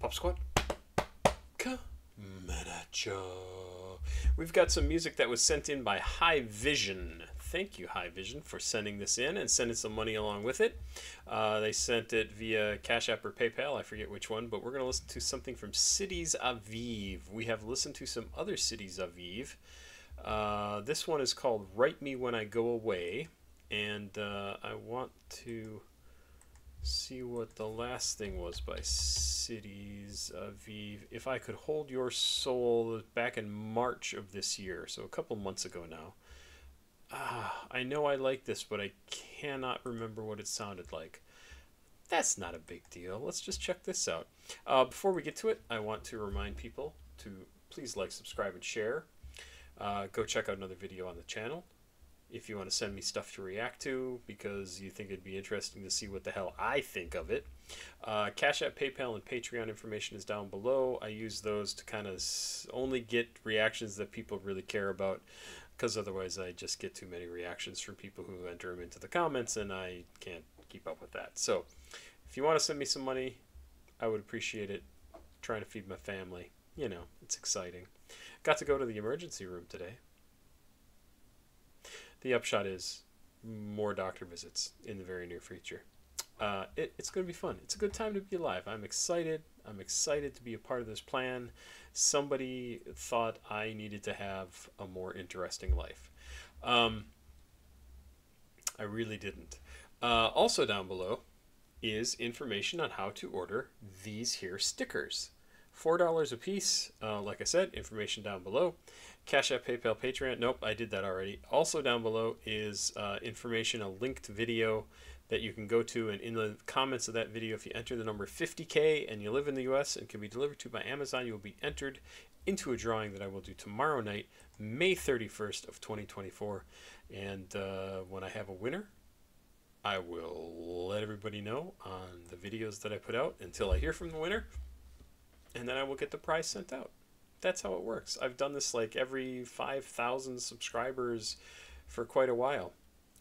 Papa Squat. Coming at ya. We've got some music that was sent in by High Vision. Thank you, High Vision, for sending this in and sending some money along with it. Uh, they sent it via Cash App or PayPal. I forget which one, but we're going to listen to something from Cities Aviv. We have listened to some other Cities Aviv. Uh, this one is called Write Me When I Go Away. And uh, I want to see what the last thing was by Cities Aviv. If I Could Hold Your Soul back in March of this year, so a couple months ago now. Ah, I know I like this, but I cannot remember what it sounded like. That's not a big deal. Let's just check this out. Uh, before we get to it, I want to remind people to please like, subscribe, and share. Uh, go check out another video on the channel if you want to send me stuff to react to because you think it'd be interesting to see what the hell I think of it. Uh, Cash App, PayPal, and Patreon information is down below. I use those to kind of only get reactions that people really care about because otherwise I just get too many reactions from people who enter them into the comments and I can't keep up with that. So if you want to send me some money, I would appreciate it. I'm trying to feed my family. You know, it's exciting. Got to go to the emergency room today. The upshot is more doctor visits in the very near future. Uh, it, it's going to be fun. It's a good time to be alive. I'm excited. I'm excited to be a part of this plan somebody thought I needed to have a more interesting life. Um, I really didn't. Uh, also, down below is information on how to order these here stickers. $4 a piece. Uh, like I said, information down below. Cash App, PayPal, Patreon. Nope, I did that already. Also, down below is uh, information, a linked video that you can go to. And in the comments of that video, if you enter the number 50K and you live in the US and can be delivered to by Amazon, you will be entered into a drawing that I will do tomorrow night, May 31st of 2024. And uh, when I have a winner, I will let everybody know on the videos that I put out until I hear from the winner. And then I will get the prize sent out. That's how it works. I've done this like every 5,000 subscribers for quite a while.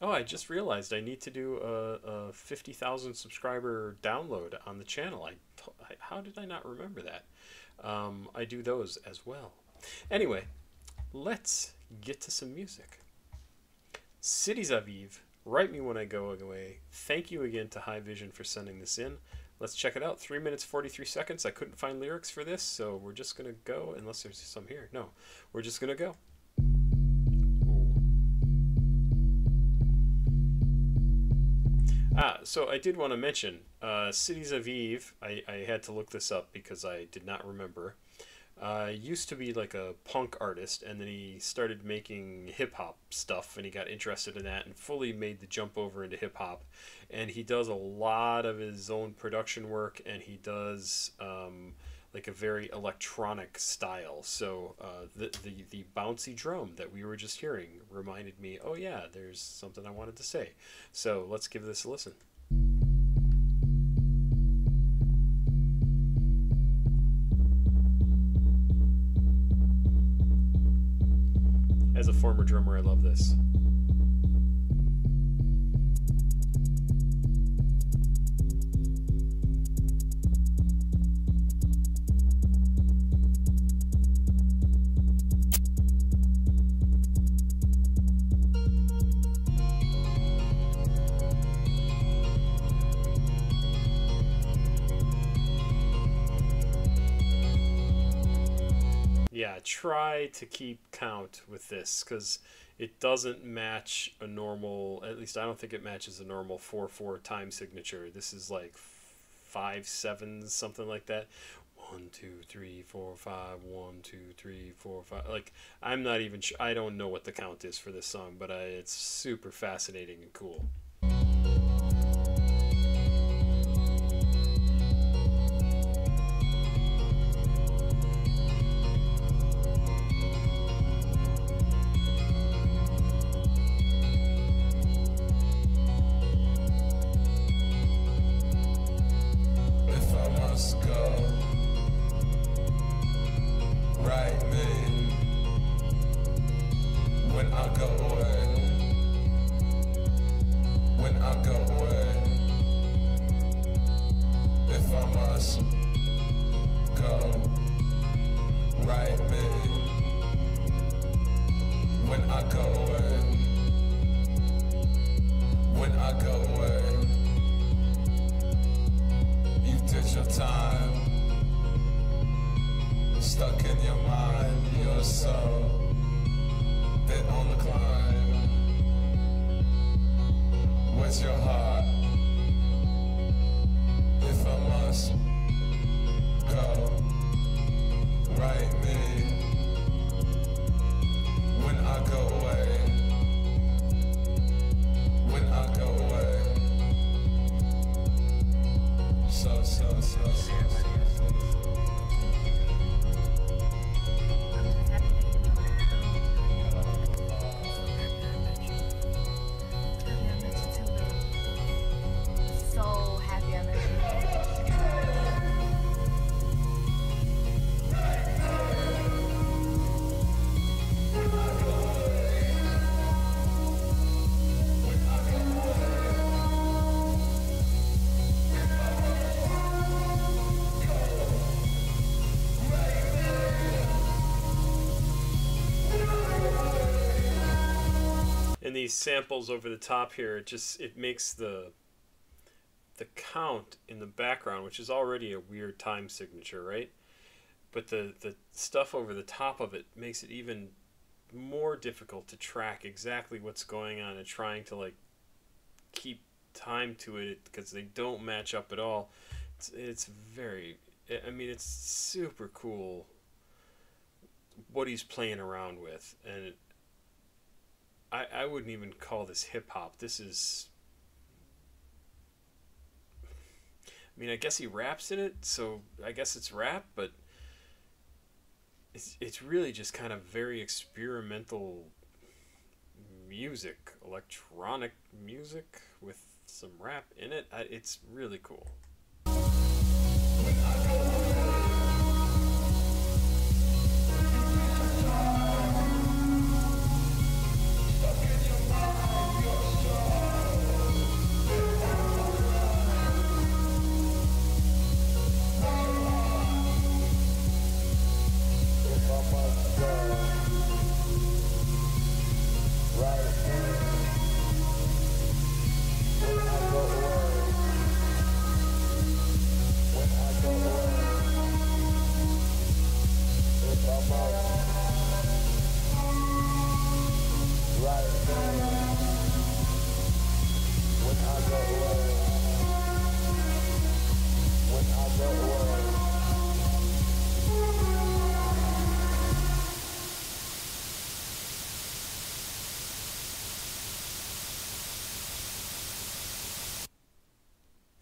Oh, I just realized I need to do a, a 50,000 subscriber download on the channel. I, how did I not remember that? Um, I do those as well. Anyway, let's get to some music. Cities Aviv, Write Me When I Go Away. Thank you again to High Vision for sending this in. Let's check it out. 3 minutes 43 seconds. I couldn't find lyrics for this, so we're just going to go, unless there's some here. No, we're just going to go. Ah, so I did want to mention uh, Cities Aviv. I, I had to look this up because I did not remember. Uh, used to be like a punk artist, and then he started making hip hop stuff, and he got interested in that and fully made the jump over into hip hop. And he does a lot of his own production work, and he does. Um, like a very electronic style. So uh, the, the the bouncy drum that we were just hearing reminded me, oh yeah, there's something I wanted to say. So let's give this a listen. Drummer, I love this. Yeah, try to keep count with this because it doesn't match a normal. At least I don't think it matches a normal four four time signature. This is like five sevens, something like that. One, two, three, four, five. One, two, three, four, five. Like I'm not even. Sure, I don't know what the count is for this song, but I, it's super fascinating and cool. Moscow. Write me When I go away. When I go away. If I must go. Write me When I go away. When I go away. Your mind, your soul. Bit on the climb. These samples over the top here it just it makes the the count in the background which is already a weird time signature right? But the the stuff over the top of it makes it even more difficult to track exactly what's going on and trying to like keep time to it because they don't match up at all. It's, it's very i mean it's super cool what he's playing around with and it, I, I wouldn't even call this hip hop. This is. I mean, I guess he raps in it, so I guess it's rap, but it's, it's really just kind of very experimental music, electronic music with some rap in it. I, it's really cool.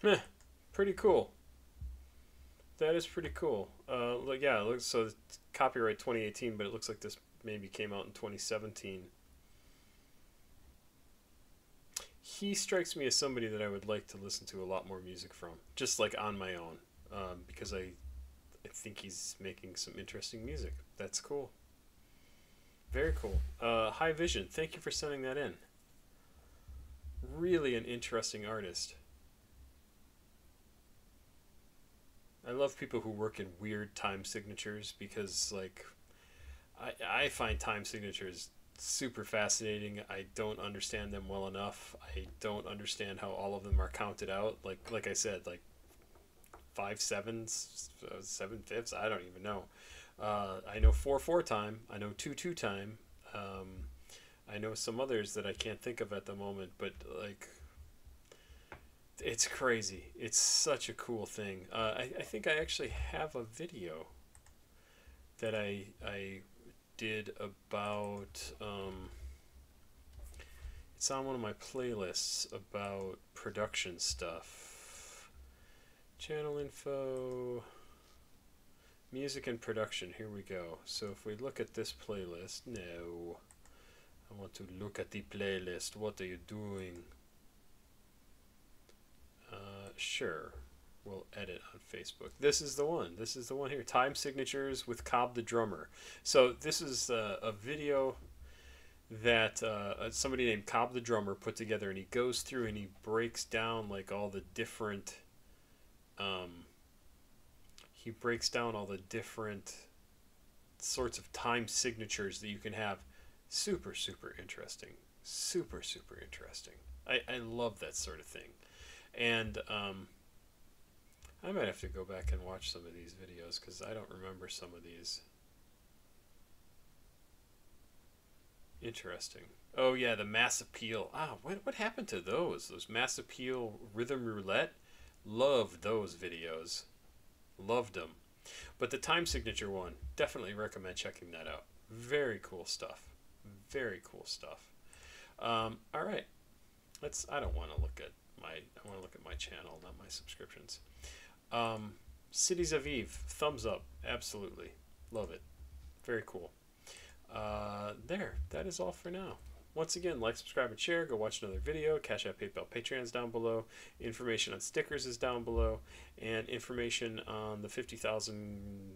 Meh, pretty cool. That is pretty cool. Uh, look, yeah, looks so copyright 2018, but it looks like this maybe came out in 2017. He strikes me as somebody that I would like to listen to a lot more music from, just like on my own, um, because I, I think he's making some interesting music. That's cool. Very cool. Uh, High Vision, thank you for sending that in. Really an interesting artist. I love people who work in weird time signatures because, like, I, I find time signatures super fascinating. I don't understand them well enough. I don't understand how all of them are counted out. Like, like I said, like five sevens, uh, seven fifths. I don't even know. Uh, I know four four time. I know two two time. Um, I know some others that I can't think of at the moment, but like it's crazy. It's such a cool thing. Uh, I, I think I actually have a video that I I did about. Um, it's on one of my playlists about production stuff. Channel info. Music and production. Here we go. So if we look at this playlist, no. I want to look at the playlist. What are you doing? Uh, sure. We'll edit on Facebook. This is the one. This is the one here. Time signatures with Cobb the drummer. So this is uh, a video that uh, somebody named Cobb the drummer put together, and he goes through and he breaks down like all the different. Um, he breaks down all the different sorts of time signatures that you can have. Super, super interesting. Super, super interesting. I, I love that sort of thing. And um, I might have to go back and watch some of these videos because I don't remember some of these. Interesting. Oh yeah, the mass appeal. Ah, what what happened to those? Those mass appeal rhythm roulette. Loved those videos. Loved them. But the time signature one, definitely recommend checking that out. Very cool stuff. Very cool stuff. Um, all right. Let's. I don't want to look at my. I want to look at my channel, not my subscriptions. Um, Cities Aviv, thumbs up. Absolutely, love it. Very cool. Uh, there. That is all for now. Once again, like, subscribe, and share. Go watch another video. Cash App, PayPal, Patreon's down below. Information on stickers is down below, and information on the fifty thousand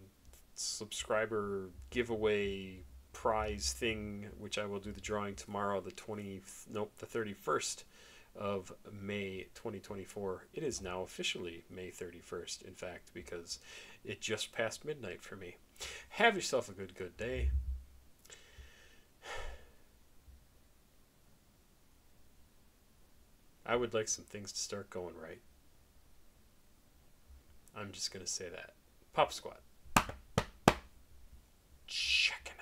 subscriber giveaway prize thing, which I will do the drawing tomorrow, the twenty nope, the thirty first of May 2024. It is now officially May 31st, in fact, because it just passed midnight for me. Have yourself a good, good day. I would like some things to start going right. I'm just going to say that. Papa Squat. Checking.